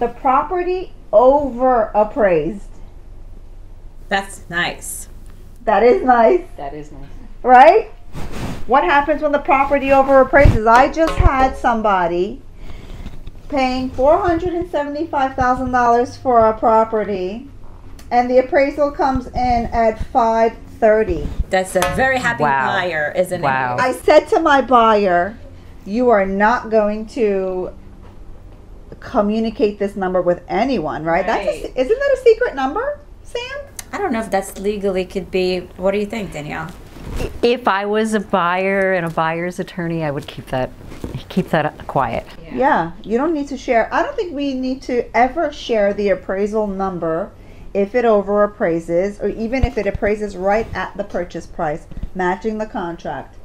the property over appraised. That's nice. That is nice, That is nice. right? What happens when the property over appraises? I just had somebody paying four hundred and seventy-five thousand dollars for a property, and the appraisal comes in at five thirty. That's a very happy Wow. buyer, isn't Wow. it? I said to my buyer, "You are not going to communicate this number with anyone, right? That's a, isn't that a secret number, Sam?" I don't know if that's legally could be. What do you think, Danielle? If I was a buyer and a buyer's attorney, I would keep that keep that quiet. Yeah, you don't need to share. I don't think we need to ever share the appraisal number if it over appraises or even if it appraises right at the purchase price, matching the contract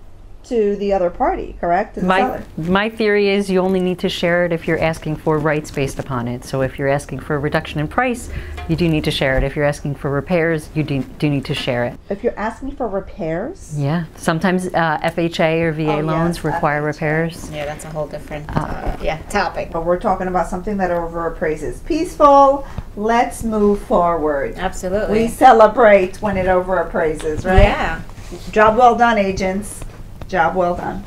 to the other party, correct? The My seller. my theory is you only need to share it if you're asking for rights based upon it. So if you're asking for a reduction in price, you do need to share it. If you're asking for repairs, you do, do need to share it. If you're asking for repairs, Yeah. Sometimes uh, FHA or VA Oh, loans yes, require FHA. repairs. Yeah, that's a whole different uh, yeah topic. but we're talking about something that over appraises. Peaceful, let's move forward. Absolutely. We celebrate when it over appraises, right? Yeah. Job well done, agents. Job well done.